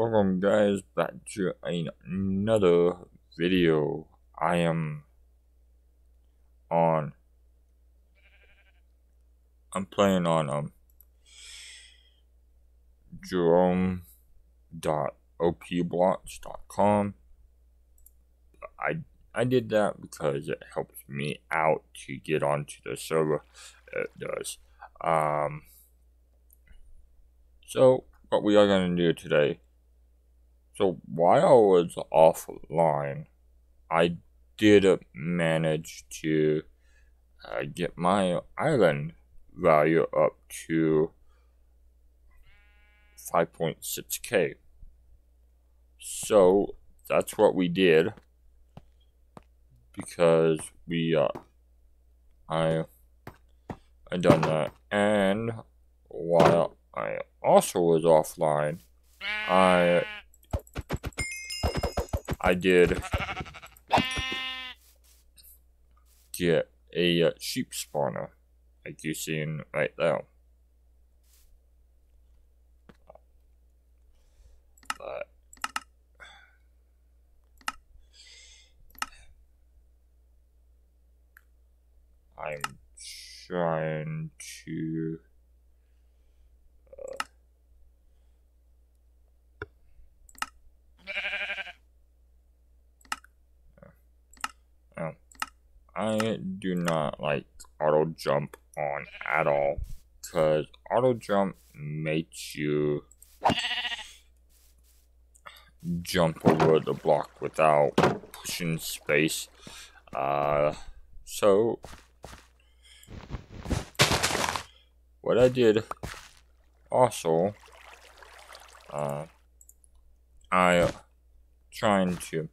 welcome guys back to another video. I am on. I'm playing on um Jerome.opblocks.com. I I did that because it helps me out to get onto the server. It does. Um. So what we are going to do today. So while I was offline, I did manage to uh, get my island value up to 5.6k. So that's what we did because we uh I I done that and while I also was offline, I I did get a uh, sheep spawner, like you seen right there. But I'm trying to I do not like auto jump on at all because auto jump makes you jump over the block without pushing space. Uh, so what I did also, uh, I trying to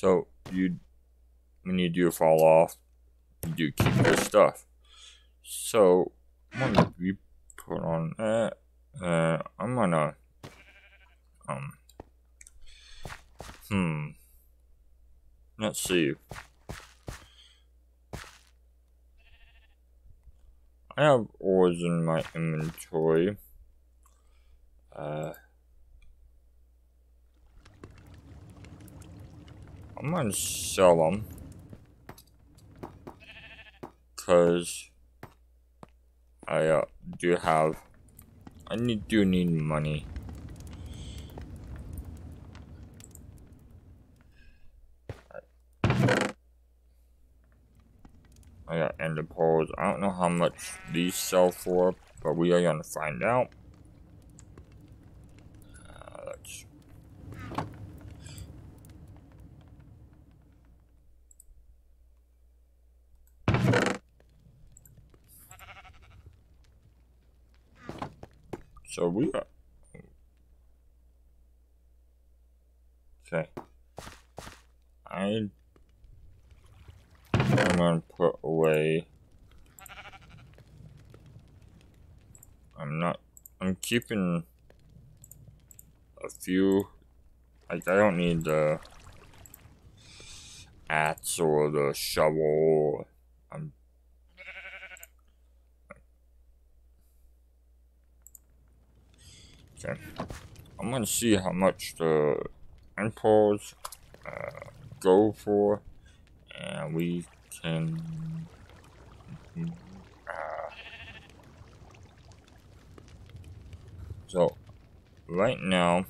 So you, when you do fall off, you do keep your stuff. So I'm gonna put on that. Uh, I'm gonna um. Hmm. Let's see. I have ores in my inventory. Uh. I'm gonna sell them. Cause I uh, do have, I need, do need money. I got ender pearls. I don't know how much these sell for, but we are gonna find out. So we are. Okay. I. I'm gonna put away. I'm not. I'm keeping a few. Like, I don't need the axe or the shovel. I'm Okay. I'm gonna see how much the impulse uh, go for, and we can. Uh, so, right now,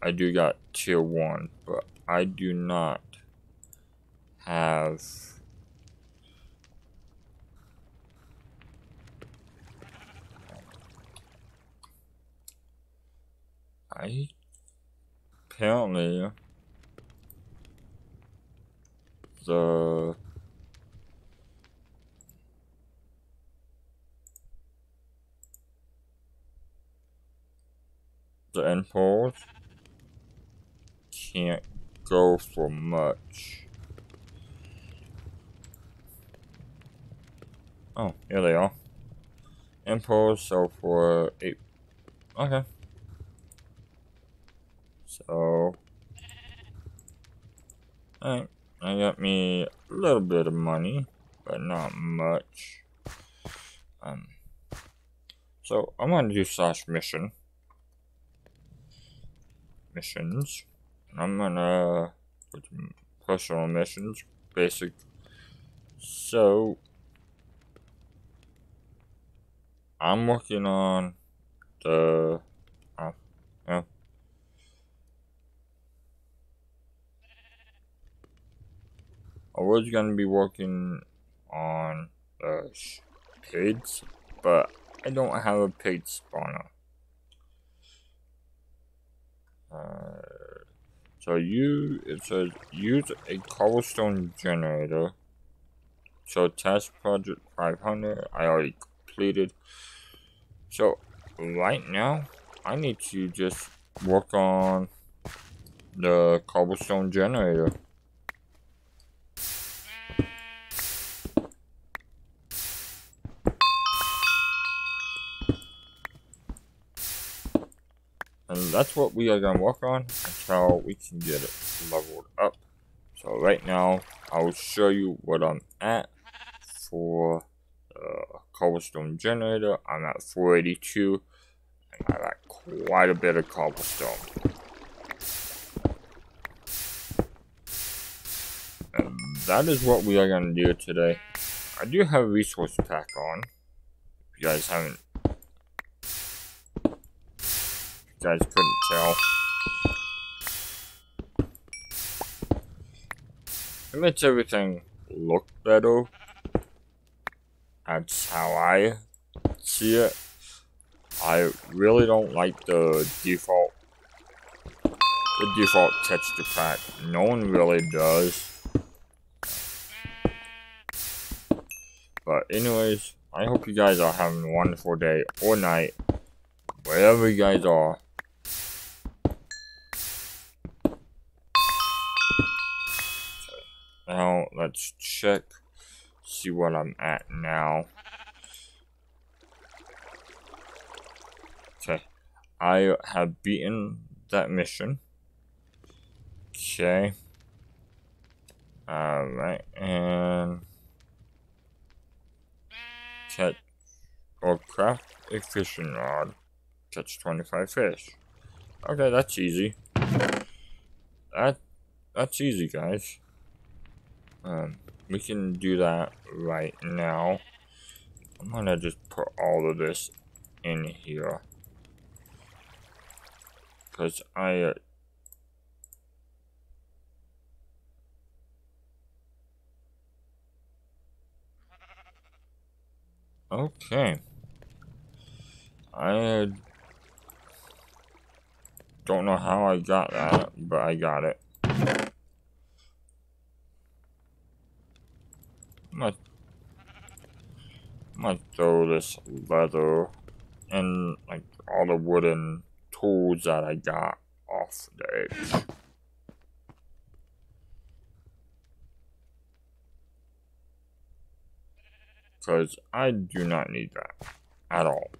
I do got tier one, but I do not have I apparently the the impulse can't go for much. Oh, here they are. impulse, so for eight. Okay. So. Alright, I got me a little bit of money, but not much. Um. So I'm gonna do slash mission. Missions. I'm gonna put personal missions, basic. So I'm working on the I was gonna be working on the pigs, but I don't have a pig spawner. Uh, so you it says use a cobblestone generator. So test project 500 I already completed. So right now, I need to just work on the cobblestone generator. That's what we are going to work on until we can get it leveled up. So right now, I will show you what I'm at for uh, cobblestone generator. I'm at 482 and I got quite a bit of cobblestone. And that is what we are going to do today. I do have a resource pack on. If you guys haven't... guys couldn't tell. It makes everything look better that's how I see it. I really don't like the default the default texture pack. No one really does. But anyways, I hope you guys are having a wonderful day or night. Wherever you guys are. Let's check see what I'm at now. Okay, I have beaten that mission. Okay. Alright, and catch or craft a fishing rod. Catch 25 fish. Okay, that's easy. That that's easy, guys. Um, we can do that right now. I'm gonna just put all of this in here. Because I... Uh, okay. I don't know how I got that, but I got it. I'm gonna, throw this leather and like all the wooden tools that I got off the edge. Because I do not need that at all.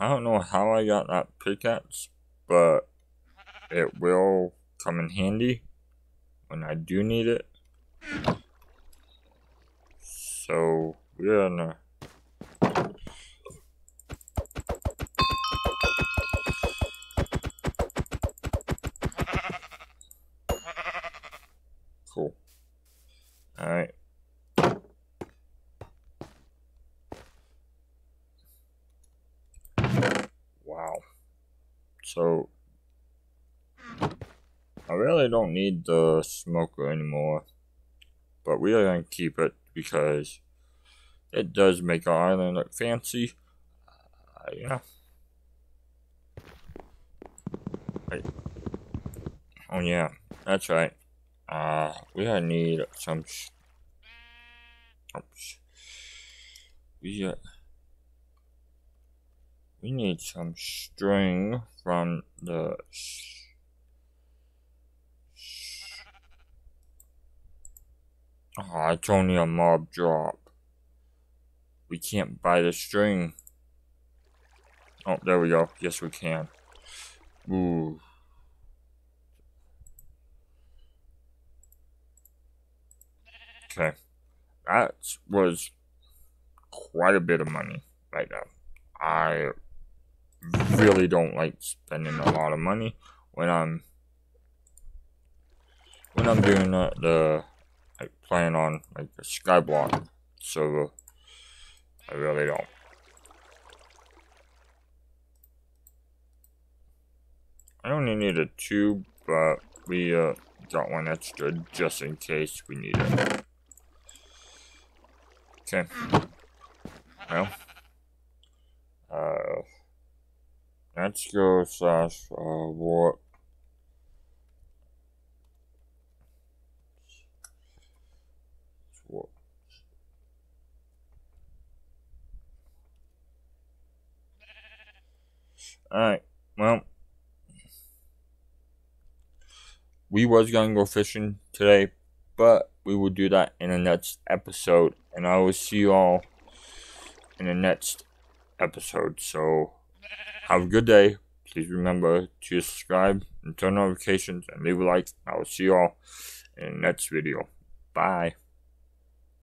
I don't know how I got that pickaxe, but it will come in handy when I do need it. So we're gonna Cool. Alright. Wow. So I really don't need the smoker anymore. But we are going to keep it because it does make our island look fancy. Uh, yeah. Right. Oh yeah, that's right. Uh, we gotta need some. Oops. We uh, we need some string from the Oh, it's only a mob drop. We can't buy the string. Oh, there we go. Yes, we can. Ooh. Okay. That was quite a bit of money right now. I really don't like spending a lot of money when I'm when I'm doing the, the like playing on like the Skyblock server. I really don't. I only need a tube, but we uh, got one extra just in case we need it. Okay. Well. Uh, let's go slash uh. Warp. Alright, well, we was gonna go fishing today, but we will do that in the next episode, and I will see you all in the next episode. So, have a good day. Please remember to subscribe and turn notifications and leave a like. I will see you all in the next video. Bye.